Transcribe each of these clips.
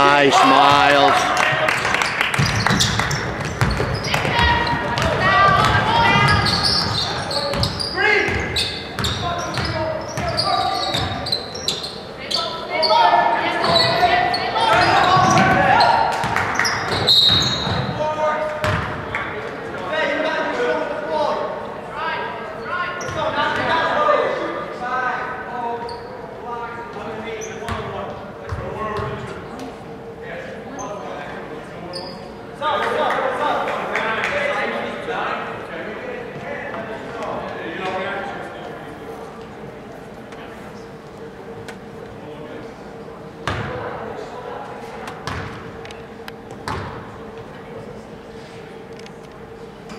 Nice, Miles.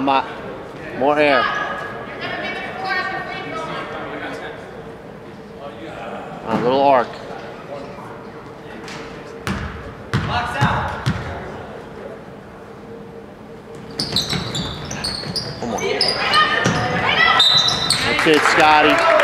More air. A little arc. Box out. That's it, Scotty.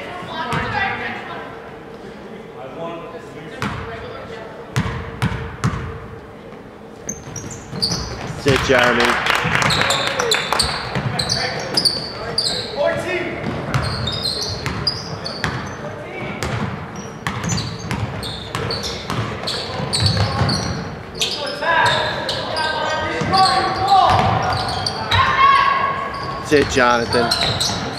That's it, Jeremy. That's it, Jonathan.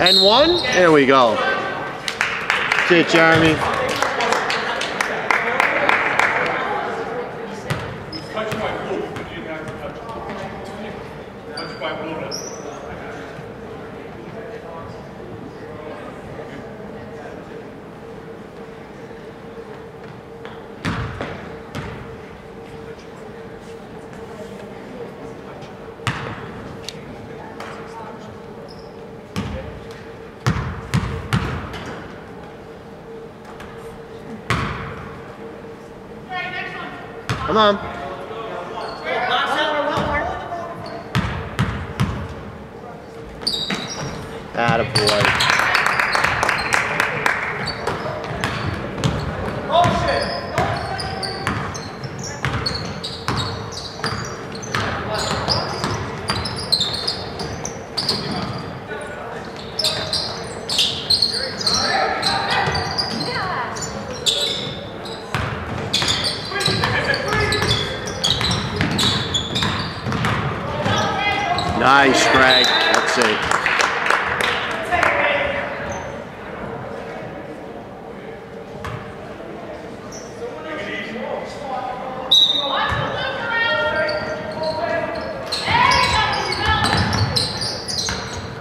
And one. There we go. That's Jeremy. Come on. Attaboy.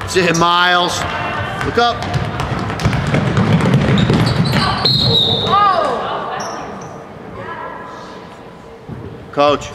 That's it, Miles. Look up. Coach.